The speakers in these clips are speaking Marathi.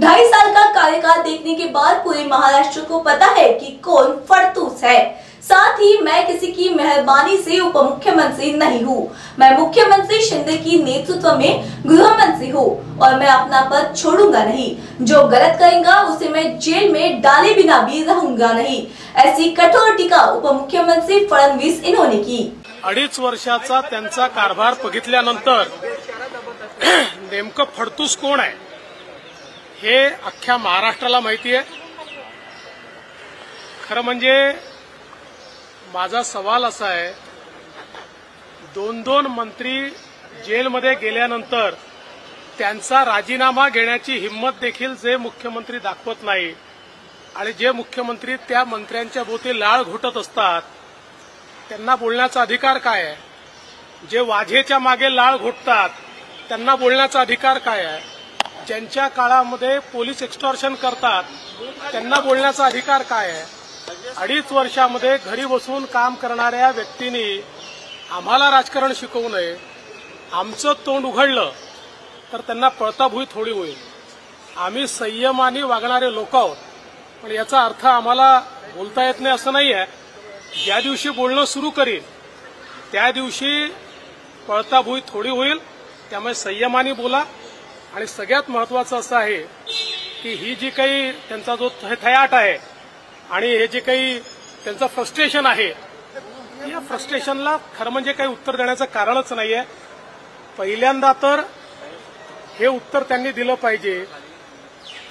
ढाई साल का कार्यकाल देखने के बाद पूरे महाराष्ट्र को पता है कि कौन फड़तूस है। साथ ही मैं किसी की मेहरबानी से उप मुख्यमंत्री नहीं हूँ। मैं मुख्यमंत्री शिंदे की नेतृत्व में गृह मंत्री हूँ और मैं अपना पद छोड़ूँगा नहीं। जो गलत करेगा, उसे मैं जेल में डाले बिना भी रहूँगा नहीं। ऐसी कठोर टीका उप मुख्यमंत्री फडणवीस इन्होंने की। अडीच त्यांचा कारभार बघितल्यानंतर नेमकं फडतूस आहे? हे अख्ख्या महाराष्ट्राला माहिती आहे. खरं म्हणजे माझा सवाल असा आहे दोन दोन मंत्री जेलमध्ये गेल्यानंतर त्यांचा राजीनामा घेण्याची हिंमत देखील जे मुख्यमंत्री दाखवत नाही आणि जे मुख्यमंत्री त्या मंत्र्यांच्या भोवती लाळ घोटत असतात त्यांना बोलण्याचा अधिकार काय आहे? जे वाझेच्या मागे लाळ घोटतात त्यांना बोलण्याचा अधिकार काय आहे? ज्यांच्या काळामध्ये पोलीस एक्स्टॉर्शन करतात त्यांना बोलण्याचा अधिकार काय आहे? अडीच वर्षामध्ये घरी बसून काम करणाऱ्या व्यक्तींनी आम्हाला राजकारण शिकवू नये आमचं तोंड उघडलं तर त्यांना पळताभुई थोडी होईल. आम्ही संयमाने वागणारे लोक आहोत पण याचा अर्थ आम्हाला बोलता येत नाही असं नाही आहे ज्या दिवशी बोलणं सुरू करील त्या दिवशी पळताभुई थोडी होईल. त्यामुळे संयमाने बोला. आणि सगळ्यात महत्वाचं असं आहे की ही जी काही त्यांचा जो थयाट आहे आणि हे जे काही त्यांचं फ्रस्ट्रेशन आहे या फ्रस्ट्रेशनला खरं म्हणजे काही उत्तर देण्याचं कारणच नाहीये. पहिल्यांदा तर हे उत्तर त्यांनी दिलं पाहिजे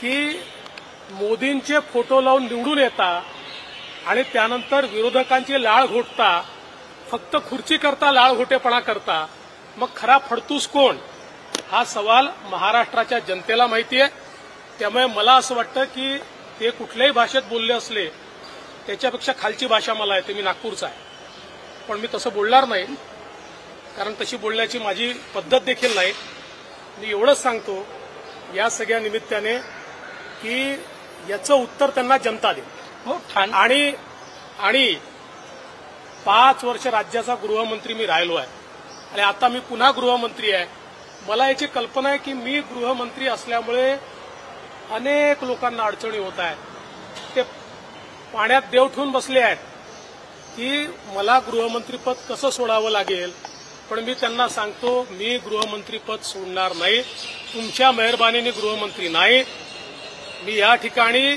की मोदींचे फोटो लावून निवडून येता आणि त्यानंतर विरोधकांची लाळ घोटता फक्त खुर्ची करता लाळ घोटेपणा करता मग खरा फडतूस कोण? हा सवाल महाराष्ट्राच्या जनतेला माहिती आहे. त्यामुळे मला असं वाटतं की ते कुठल्याही भाषेत बोलले असले त्याच्यापेक्षा खालची भाषा मला येते. मी नागपूरचा आहे. पण मी तसं बोलणार नाही. कारण तशी बोलण्याची माझी पद्धत देखील नाही. मी एवढंच सांगतो या सगळ्या निमित्ताने की याचं उत्तर त्यांना जनता देईल. हो आणि आणि पाच वर्ष राज्याचा गृहमंत्री मी राहिलो आहे. आणि आता मी पुन्हा गृहमंत्री आहे. मला याची कल्पना आहे की मी गृहमंत्री असल्यामुळे अनेक लोकांना अडचणी होत आहेत. ते पाण्यात देव ठेवून बसले आहेत की मला गृहमंत्रीपद कसं सोडावं लागेल? पण मी त्यांना सांगतो मी गृहमंत्रीपद सोडणार नाही. तुमच्या मेहरबानीने गृहमंत्री नाही. मी या ठिकाणी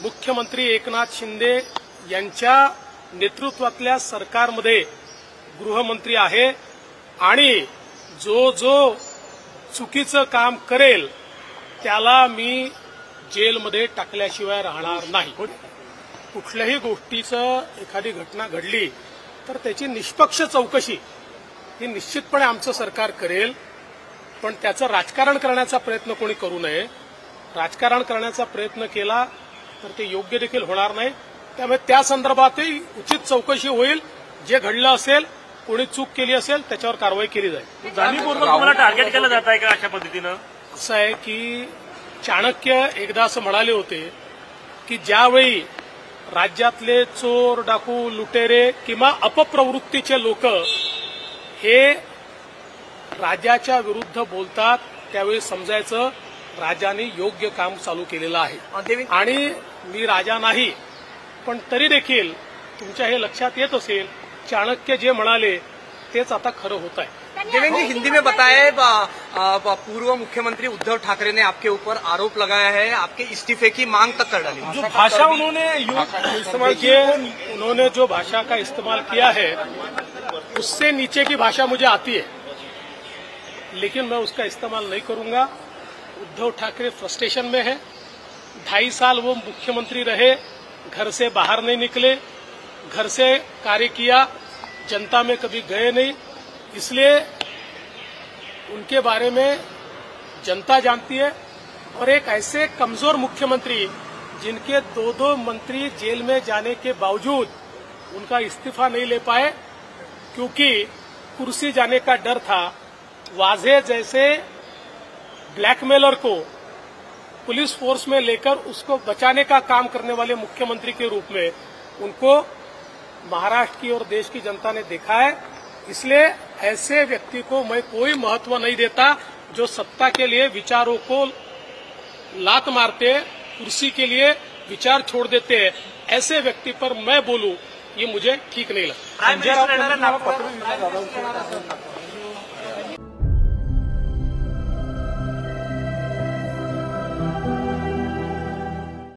मुख्यमंत्री एकनाथ शिंदे यांच्या नेतृत्वातल्या सरकारमध्ये गृहमंत्री आहे आणि जो जो चुकीचं काम करेल त्याला मी जेलमध्ये टाकल्याशिवाय राहणार नाही. कुठल्याही गोष्टीचं एखादी घटना घडली तर त्याची निष्पक्ष चौकशी ही निश्चितपणे आमचं सरकार करेल. पण त्याचं राजकारण करण्याचा प्रयत्न कोणी करू नये. राजकारण करण्याचा प्रयत्न केला तर ते योग्य देखील होणार नाही. त्यामुळे त्या संदर्भातही उचित चौकशी होईल. जे घडलं असेल कोणी चूक केली असेल त्याच्यावर कारवाई केली जाईल. जाणीवपूर्वक तुम्हाला टार्गेट केलं जात आहे का अशा पद्धतीनं? असं आहे की चाणक्य एकदा असं म्हणाले होते की ज्यावेळी राज्यातले चोर डाकू लुटेरे किंवा अपप्रवृत्तीचे लोक हे राजाच्या विरुद्ध बोलतात त्यावेळी समजायचं राजाने योग्य काम चालू केलेलं आहे. आणि मी राजा नाही पण तरी देखील तुमच्या हे लक्षात येत असेल चाणक्य जे म्हणाले तेच आता खरं होत आहे. देवेंद्र जी हिंदी में बताया ब- अ, ब- पूर्व मुख्यमंत्री उद्धव ठाकरे ने आपके ऊपर आरोप लगाया है आपके इस्तीफे की मांग तक कर डाली। जो भाषा उन्होंने इस्तेमाल की उन्होंने जो भाषा का इस्तेमाल किया है उससे नीचे की भाषा मुझे आती है। लेकिन मैं उसका इस्तेमाल नहीं करूँगा। उद्धव ठाकरे फ्रस्ट्रेशन में है। ढाई साल वो मुख्यमंत्री रहे घर से बाहर नहीं निकले। घर से कार्य किया, जनता में कभी गए नहीं। इसलिए उनके बारे में जनता जानती है और एक ऐसे कमज़ोर मुख्यमंत्री जिनके दो दो मंत्री जेल में जाने के बावजूद उनका इस्तीफा नहीं ले पाए, क्योंकि कुर्सी जाने का डर था। वाजे जैसे ब्लैकमेलर को पुलिस फोर्स में लेकर उसको बचाने का काम करने वाले मुख्यमंत्री के रूप में उनको महाराष्ट्र की और देश की जनता ने देखा है। इसलिए ऐसे व्यक्ति को मैं कोई महत्व नहीं देता जो सत्ता के लिए विचारों को लात मारते कुर्सी के लिए विचार छोड़ देते। हैं ऐसे व्यक्ति पर मैं बोलूँ ये मुझे ठीक नहीं लगता।